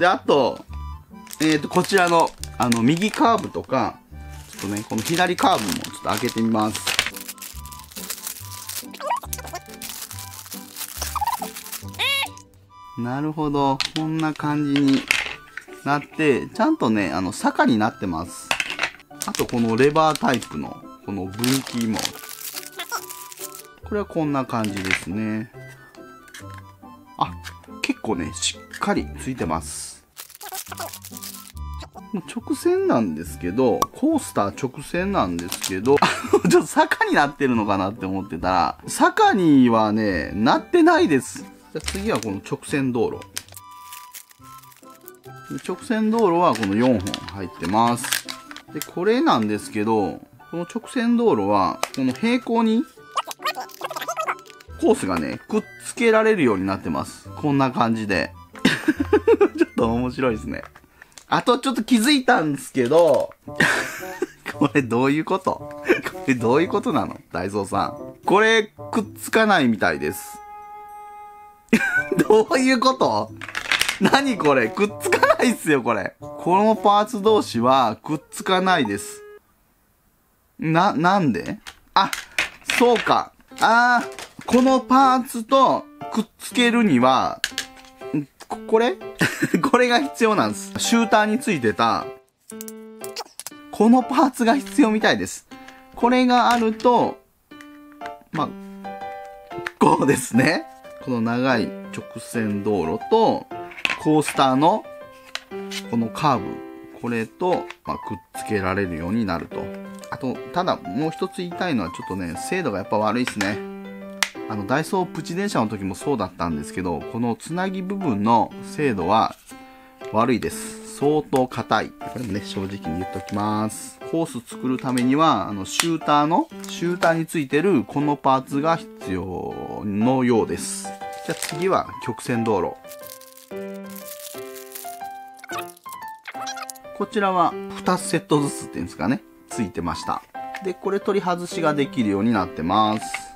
で、あと、えっ、ー、と、こちらの、あの、右カーブとか、ちょっとね、この左カーブもちょっと開けてみます。なるほど。こんな感じになって、ちゃんとね、あの、坂になってます。あと、このレバータイプの、この分岐も。これはこんな感じですね。構ね、しっかりついてます。直線なんですけど、コースター直線なんですけど、ちょっと坂になってるのかなって思ってたら、坂にはね、なってないです。じゃ次はこの直線道路。直線道路はこの4本入ってます。で、これなんですけど、この直線道路は、この平行に、コースがね、くっつけられるようになってます。こんな感じで。ちょっと面白いですね。あとちょっと気づいたんですけど、これどういうこと？これどういうことなの？大蔵さん。これくっつかないみたいです。どういうこと？何これ？くっつかないっすよ、これ。このパーツ同士はくっつかないです。な、なんで？あ、そうか。あー、このパーツとくっつけるには、これ？これが必要なんです。シューターについてた、このパーツが必要みたいです。これがあると、ま、こうですね。この長い直線道路と、コースターの、このカーブ、これと、ま、くっつけられるようになると。あと、ただ、もう一つ言いたいのは、ちょっとね、精度がやっぱ悪いですね。あの、ダイソープチ電車の時もそうだったんですけど、このつなぎ部分の精度は悪いです。相当硬い。これもね、正直に言っときます。コース作るためには、あの、シューターの、シューターについてるこのパーツが必要のようです。じゃあ次は曲線道路。こちらは2セットずつっていうんですかね、ついてました。で、これ取り外しができるようになってます。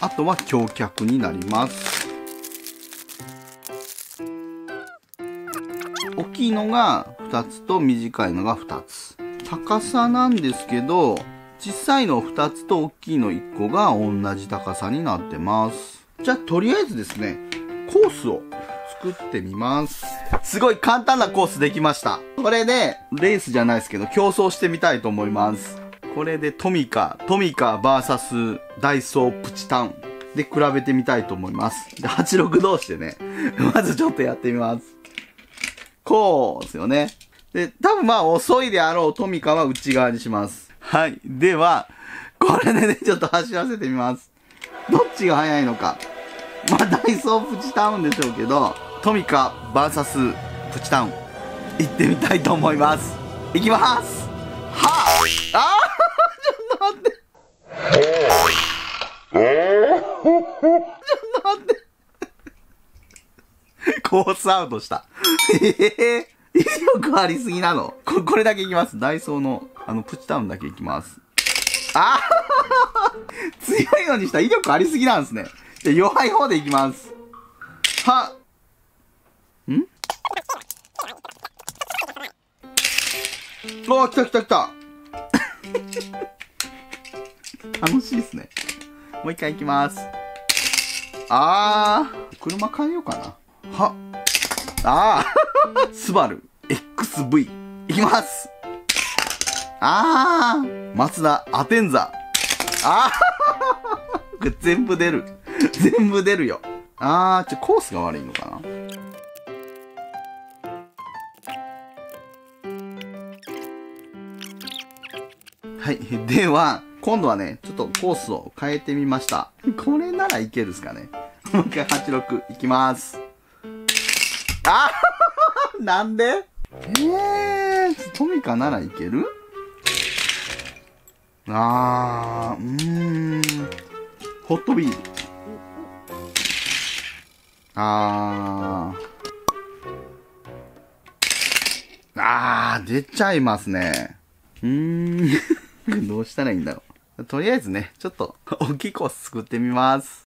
あとは橋脚になります。大きいのが2つと短いのが2つ。高さなんですけど小さいの2つと大きいの1個が同じ高さになってます。じゃあとりあえずですねコースを作ってみます。すごい簡単なコースできました。これでレースじゃないですけど競争してみたいと思います。これでトミカ、トミカ VS ダイソープチタウンで比べてみたいと思います。で、86同士でね、まずちょっとやってみます。こうですよね。で、多分まあ遅いであろうトミカは内側にします。はい。では、これでね、ちょっと走らせてみます。どっちが速いのか。まあ、ダイソープチタウンでしょうけど、トミカ VS プチタウン、行ってみたいと思います。行きますはあああちょっと待って。ちょっと待って。コースアウトした。ええー、威力ありすぎなのここれだけいきます。ダイソーの、あの、プチタウンだけいきます。あ強いのにした威力ありすぎなんですね。じゃ弱い方でいきます。は、お来た来た来た 楽しいですね。もう一回行きます。あー、車変えようかな。は、あー、スバル XV。いきますあー、マツダアテンザ。あー、これ全部出る。全部出るよ。あー、ちょ、コースが悪いのかなはい。では、今度はね、ちょっとコースを変えてみました。これならいけるっすかね。もう一回86いきます。あなんで？えー、トミカならいける？あー、うーん。ホットビール。あー。あー、出ちゃいますね。うーん。どうしたらいいんだろう。とりあえずね、ちょっと大きいコース作ってみます。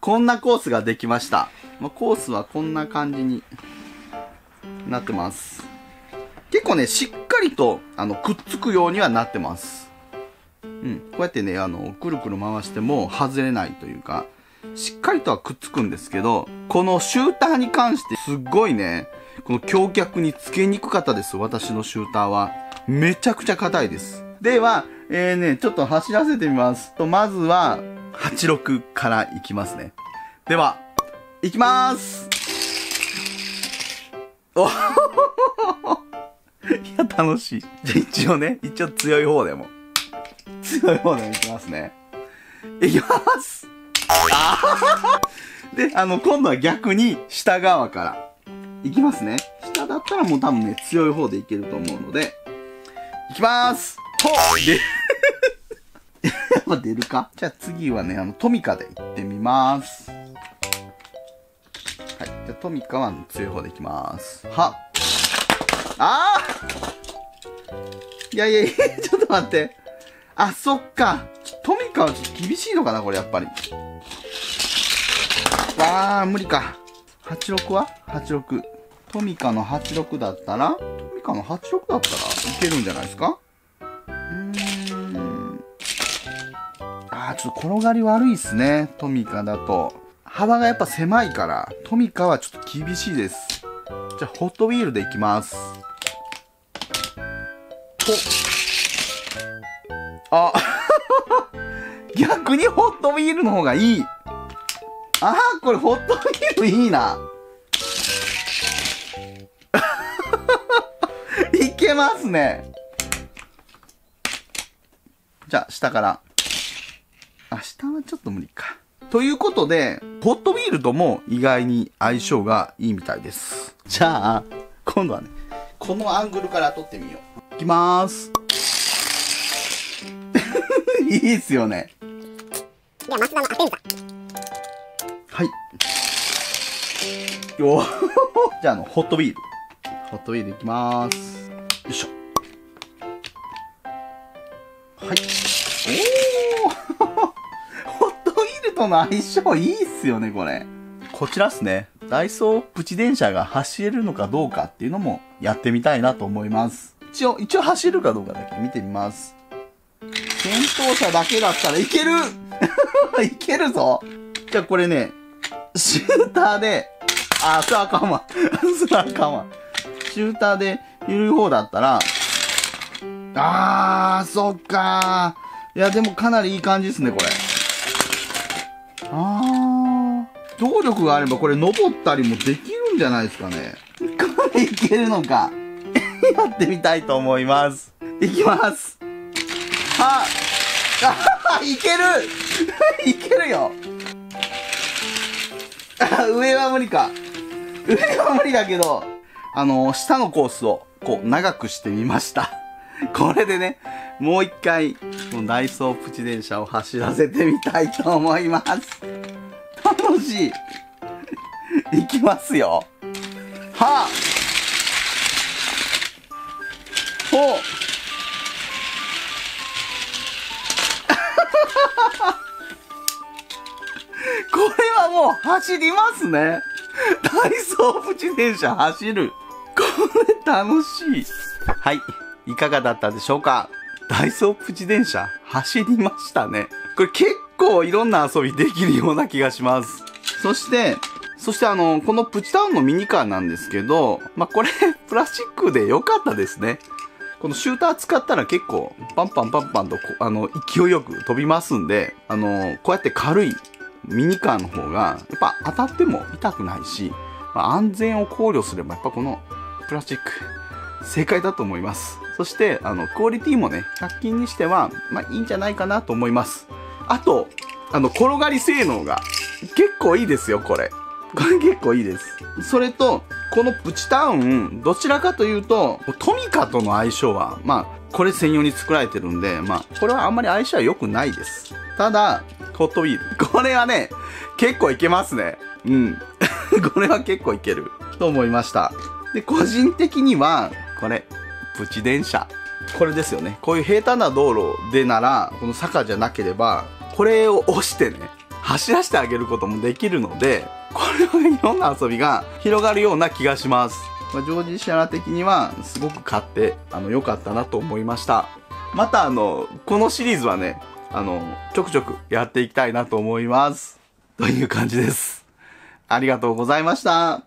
こんなコースができました。まあ、コースはこんな感じになってます。結構ね、しっかりと、あの、くっつくようにはなってます。うん。こうやってね、あの、くるくる回しても外れないというか、しっかりとはくっつくんですけど、このシューターに関してすっごいね、この橋脚につけにくかったです、私のシューターは。めちゃくちゃ硬いです。では、えーね、ちょっと走らせてみますと、まずは、86からいきますね。では、いきまーすおいや、楽しい。じゃあ一応ね、一応強い方でも。強い方でもいきますね。いきますあーで、あの、今度は逆に下側から。いきますね。下だったらもう多分ね、強い方でいけると思うので、いきまーすほっで、やっぱ出るかじゃあ次はね、あの、トミカで行ってみます。じゃトミカは強い方でいきます。はあーいやいやいや、ちょっと待って。あ、そっか。トミカはちょっと厳しいのかなこれやっぱり。わあ、無理か。86は ?86。トミカの86だったら？トミカの86だったらいけるんじゃないですか？うーん。あー、ちょっと転がり悪いっすね。トミカだと。幅がやっぱ狭いから、トミカはちょっと厳しいです。じゃあ、ホットウィールでいきます。ほあ、逆にホットウィールの方がいい。あー、これホットウィールいいな。いけますね。じゃあ、下から。あ、下はちょっと無理か。ということで、ホットウィールとも意外に相性がいいみたいです。じゃあ、今度はね、このアングルから撮ってみよう。いきまーす。いいっすよね。では、マスダのアテンザ。はい。よじゃあ、あの、ホットウィール。ホットウィールいきまーす。よいしょ。はい。おー ホットウィールとの相性いいっすですよね、これ。こちらっすね。ダイソープチ電車が走れるのかどうかっていうのもやってみたいなと思います。一応、一応走るかどうかだけ見てみます。戦闘車だけだったらいける いけるぞじゃあこれね、シューターで、あ、それあかんわ。それあかんわ。シューターで緩い方だったら、あー、そっかー。いや、でもかなりいい感じですね、これ。あー。動力があればこれ登ったりもできるんじゃないですかね。これいけるのか。やってみたいと思います。いきます。はあ、いける いけるよあ 上は無理か。上は無理だけど、あの、下のコースを、こう、長くしてみました。これでね、もう一回、このダイソープチ電車を走らせてみたいと思います。楽しい。いきますよ。はあほう これはもう走りますね。ダイソープチ電車走る。これ楽しい。はい。いかがだったでしょうか？ダイソープチ電車走りましたね。これ結構いろんな遊びできるような気がします。そして、そしてあの、このプチタウンのミニカーなんですけど、まあ、これ、プラスチックで良かったですね。このシューター使ったら結構、パンパンパンパンと、あの、勢いよく飛びますんで、あの、こうやって軽いミニカーの方が、やっぱ当たっても痛くないし、まあ、安全を考慮すれば、やっぱこのプラスチック、正解だと思います。そして、あの、クオリティもね、100均にしては、まあ、いいんじゃないかなと思います。あと、あの、転がり性能が結構いいですよ、これ。こ れ結構いいです。それと、このプチタウン、どちらかというと、トミカとの相性は、まあ、これ専用に作られてるんで、まあ、これはあんまり相性は良くないです。ただ、ホットウィール。これはね、結構いけますね。うん。これは結構いける。と思いました。で、個人的には、これ、プチ電車。これですよね。こういう平坦な道路でなら、この坂じゃなければ、これを押してね、走らせてあげることもできるので、これはいろんな遊びが広がるような気がします。まあ、ジョージ・シャラ的にはすごく買って、あの、良かったなと思いました。またあの、このシリーズはね、あの、ちょくちょくやっていきたいなと思います。という感じです。ありがとうございました。